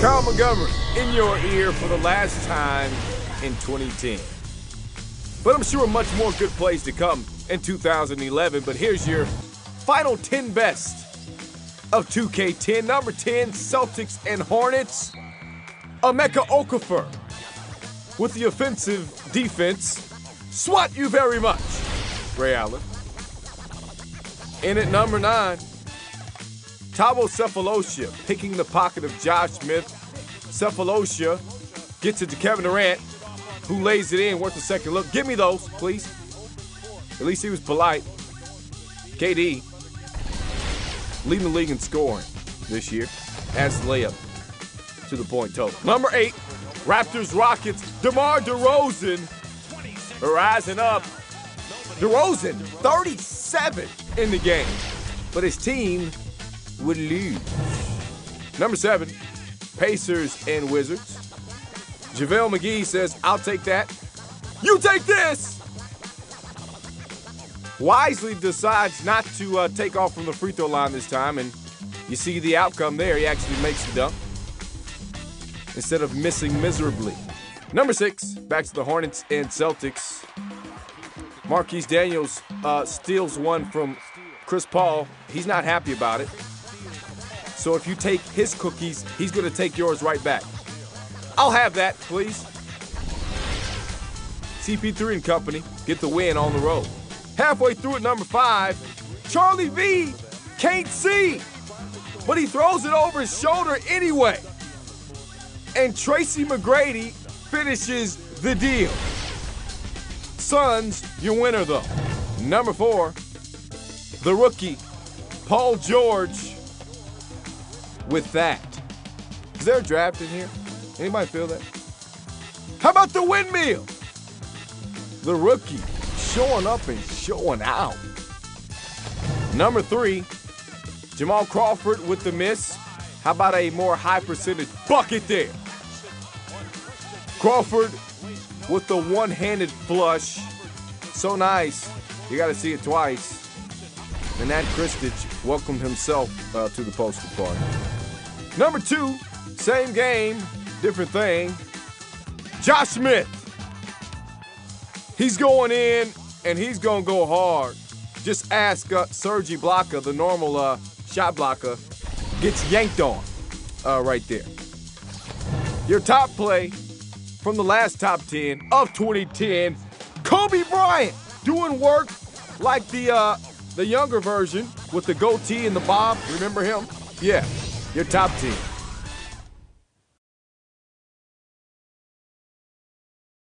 Kyle Montgomery in your ear for the last time in 2010. But I'm sure much more good plays to come in 2011. But here's your final 10 best of 2K10. Number 10, Celtics and Hornets. Emeka Okafor with the offensive defense. Swat you very much, Ray Allen. In at number nine, Thabo Sefolosha picking the pocket of Josh Smith. Sefolosha gets it to Kevin Durant, who lays it in, worth a second look. Give me those, please. At least he was polite. KD leading the league in scoring this year. The layup to the point total. Number eight, Raptors Rockets. DeMar DeRozan rising up. DeRozan, 37 in the game, but his team would lose. Number seven, Pacers and Wizards. JaVale McGee says, I'll take that. You take this! Wisely decides not to uh, take off from the free throw line this time, and you see the outcome there. He actually makes the dunk instead of missing miserably. Number six, back to the Hornets and Celtics. Marquis Daniels uh, steals one from Chris Paul. He's not happy about it. So if you take his cookies, he's to take yours right back. I'll have that, please. CP3 and company get the win on the road. Halfway through at number five, Charlie V can't see, but he throws it over his shoulder anyway. And Tracy McGrady finishes the deal. Suns, your winner though. Number four, the rookie, Paul George, with that. Is there a draft in here? Anybody feel that? How about the windmill? The rookie showing up and showing out. Number three, Jamal Crawford with the miss. How about a more high percentage bucket there? Crawford with the one handed flush. So nice. You got to see it twice. And that Krstic welcomed himself uh, to the poster party. Number two, same game, different thing. Josh Smith. He's going in and he's going to go hard. Just ask uh, Serge Ibaka, the normal uh, shot blocker, gets yanked on uh, right there. Your top play from the last top 10 of 2010, Kobe Bryant doing work like the uh, the younger version with the goatee and the bob. Remember him? Yeah, your top 10.